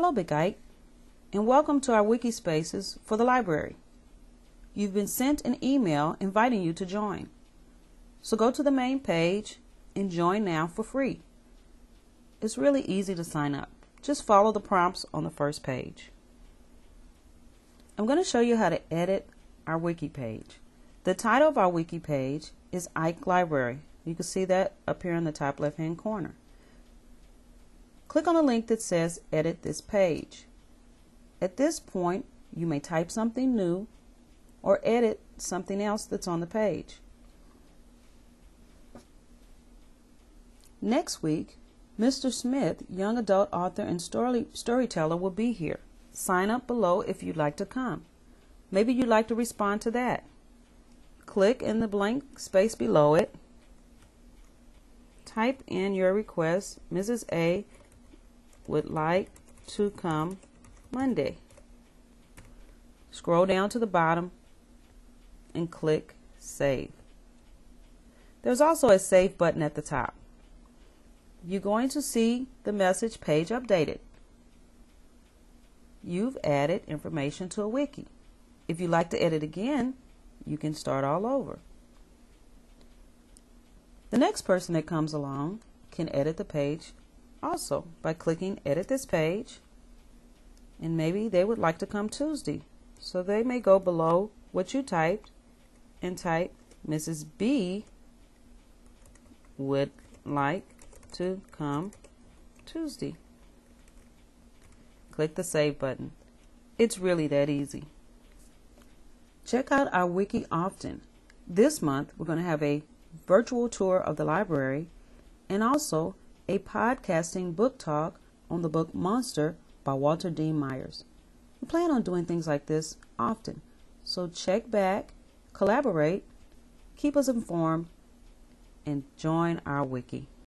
Hello, Big Ike, and welcome to our wiki spaces for the library. You've been sent an email inviting you to join. So go to the main page and join now for free. It's really easy to sign up. Just follow the prompts on the first page. I'm going to show you how to edit our wiki page. The title of our wiki page is Ike Library. You can see that up here in the top left hand corner. Click on the link that says Edit this page. At this point, you may type something new or edit something else that's on the page. Next week, Mr. Smith, young adult author and story storyteller, will be here. Sign up below if you'd like to come. Maybe you'd like to respond to that. Click in the blank space below it. Type in your request. Mrs. A would like to come Monday. Scroll down to the bottom and click Save. There's also a Save button at the top. You're going to see the message page updated. You've added information to a wiki. If you'd like to edit again, you can start all over. The next person that comes along can edit the page also by clicking edit this page and maybe they would like to come Tuesday. So they may go below what you typed and type Mrs. B would like to come Tuesday. Click the save button. It's really that easy. Check out our wiki often. This month we're going to have a virtual tour of the library and also a podcasting book talk on the book Monster by Walter Dean Myers. We plan on doing things like this often, so check back, collaborate, keep us informed, and join our wiki.